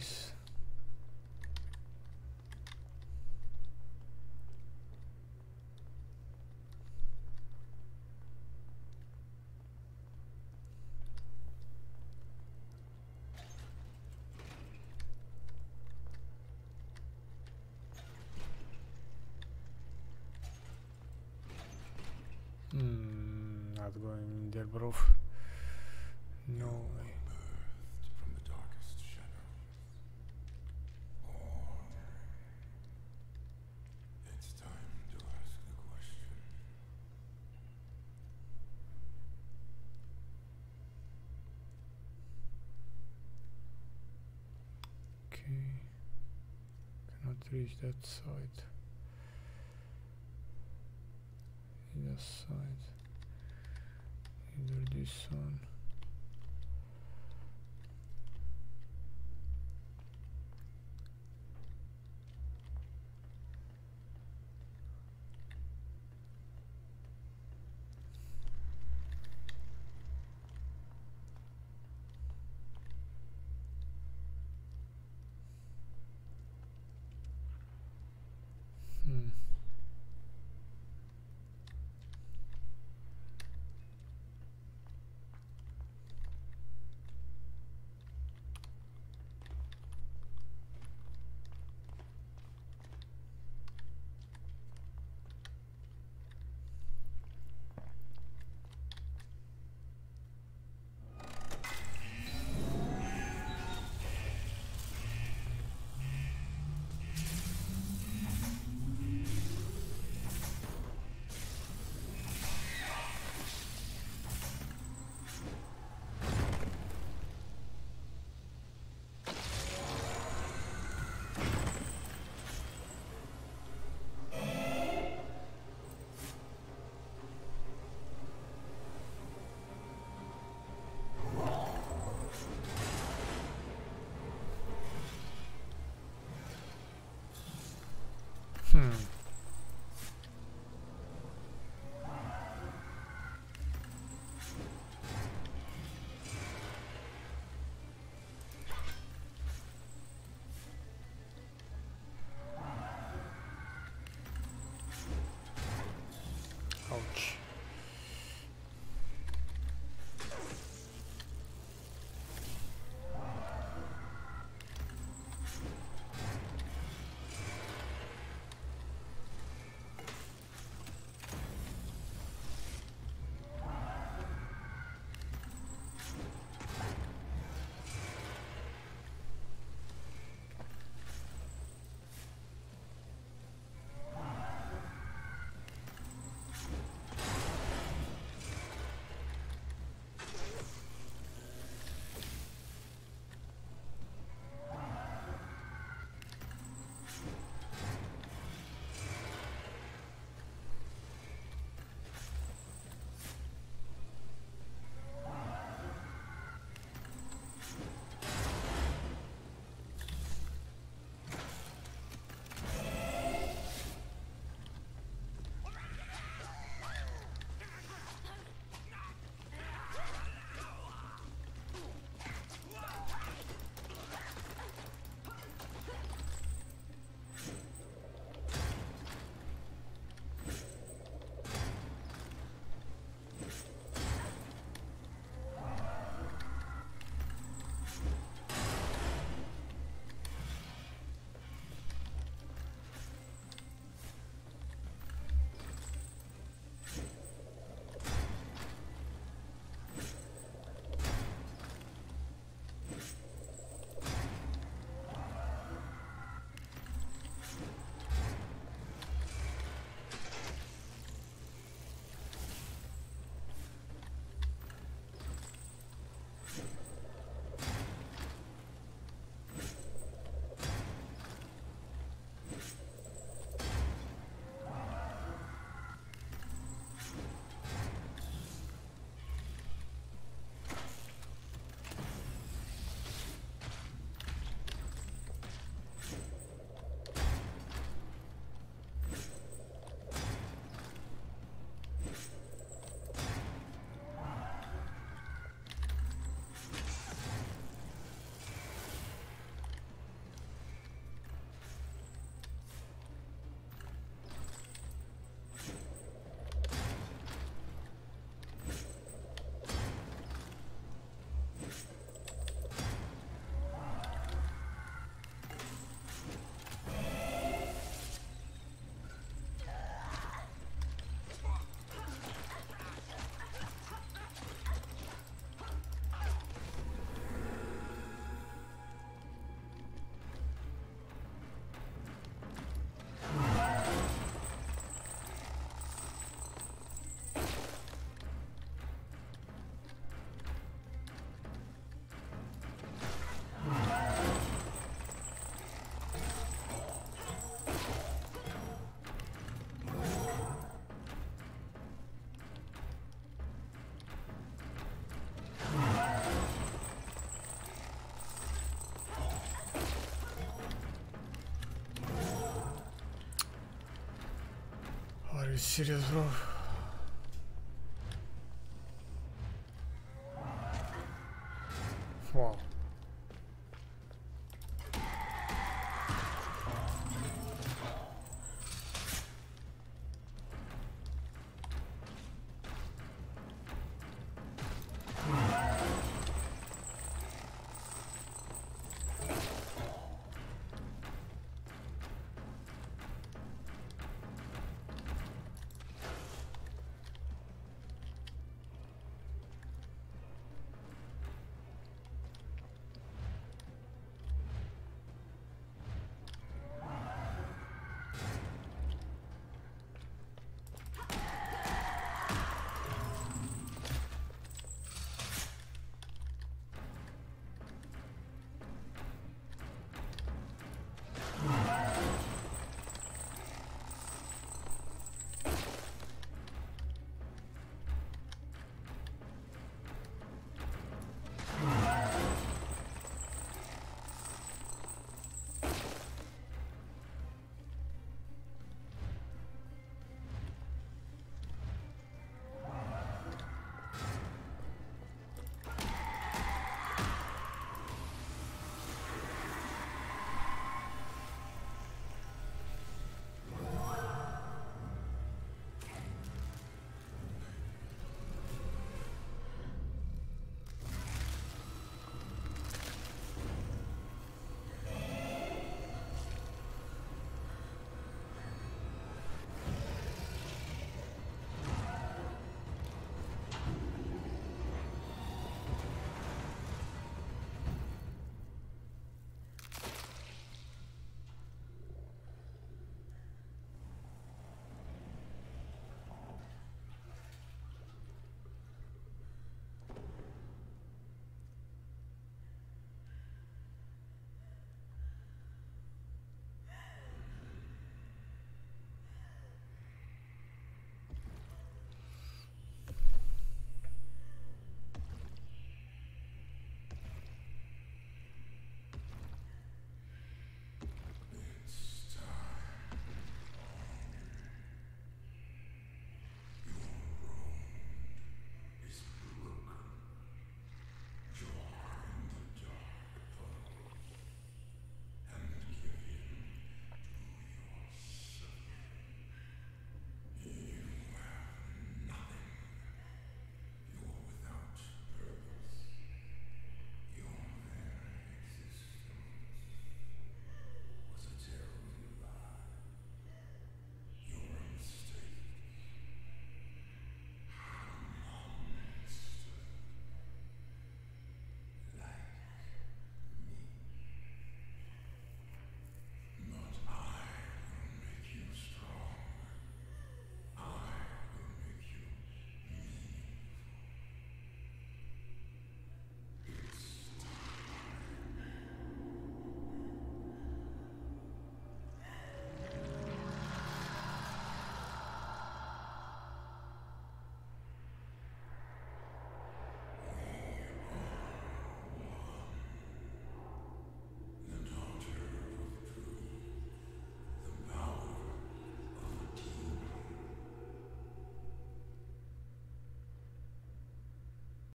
this. Hmm, not going in there, bro. No way. Cannot reach that side. Either side. Either this one. Hmm. Hmm. серебро. Вау.